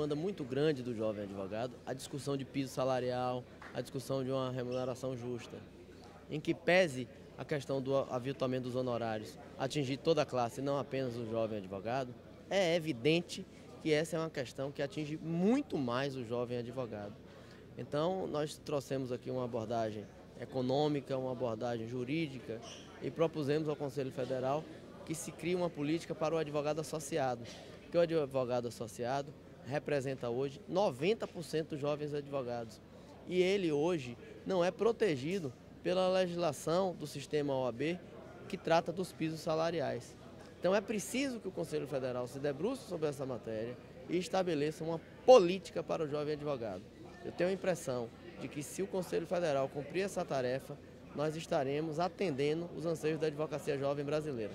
demanda muito grande do jovem advogado a discussão de piso salarial, a discussão de uma remuneração justa, em que pese a questão do aviltamento dos honorários atingir toda a classe, não apenas o jovem advogado, é evidente que essa é uma questão que atinge muito mais o jovem advogado. Então, nós trouxemos aqui uma abordagem econômica, uma abordagem jurídica e propusemos ao Conselho Federal que se crie uma política para o advogado associado, porque o advogado associado representa hoje 90% dos jovens advogados. E ele hoje não é protegido pela legislação do sistema OAB que trata dos pisos salariais. Então é preciso que o Conselho Federal se debruce sobre essa matéria e estabeleça uma política para o jovem advogado. Eu tenho a impressão de que se o Conselho Federal cumprir essa tarefa, nós estaremos atendendo os anseios da advocacia jovem brasileira.